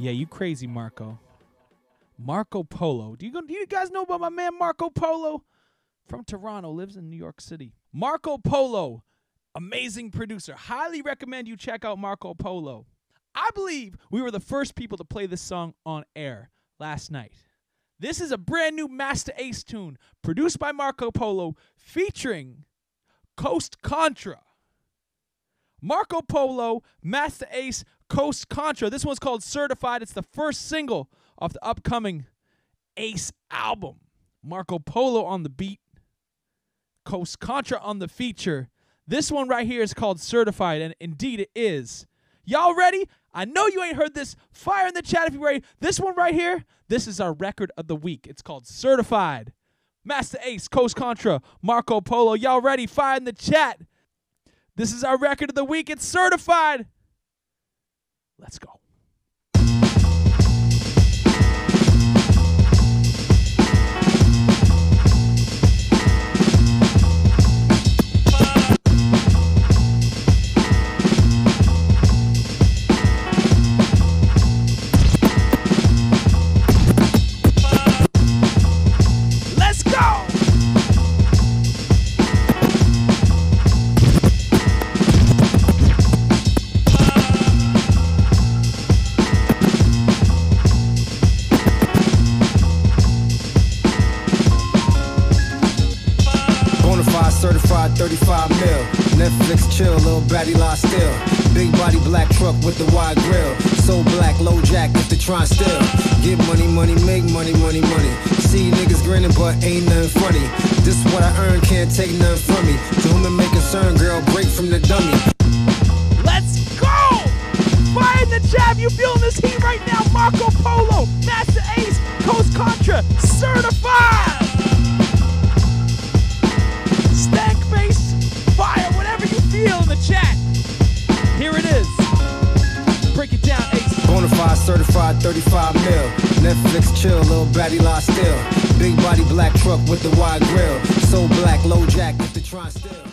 Yeah, you crazy, Marco. Marco Polo. Do you go, do you guys know about my man Marco Polo? From Toronto, lives in New York City. Marco Polo, amazing producer. Highly recommend you check out Marco Polo. I believe we were the first people to play this song on air last night. This is a brand new Masta Ace tune produced by Marco Polo featuring Coast Contra. Marco Polo, Masta Ace, Coast Contra. This one's called Certified. It's the first single off the upcoming Ace album. Marco Polo on the beat, Coast Contra on the feature. This one right here is called Certified, and indeed it is. Y'all ready? I know you ain't heard this. Fire in the chat if you're ready. This one right here, this is our record of the week. It's called Certified. Masta Ace, Coast Contra, Marco Polo. Y'all ready? Fire in the chat. This is our record of the week. It's certified. Let's go. Certified 35 mil. Netflix chill, little baddie lie still. Big body black truck with the wide grill. So black, low jack if they try still. Get money, money, make money, money, money. See niggas grinning, but ain't nothing funny. This what I earn, can't take nothing from me. To whom it may concern, girl, break from the dummy. Let's go! Fire in the if you feeling this heat right now. Marco Polo, Masta Ace, certified 35 mil. Netflix chill, little baddie lie still. Big body black truck with the wide grill. So black, low jack if they try still.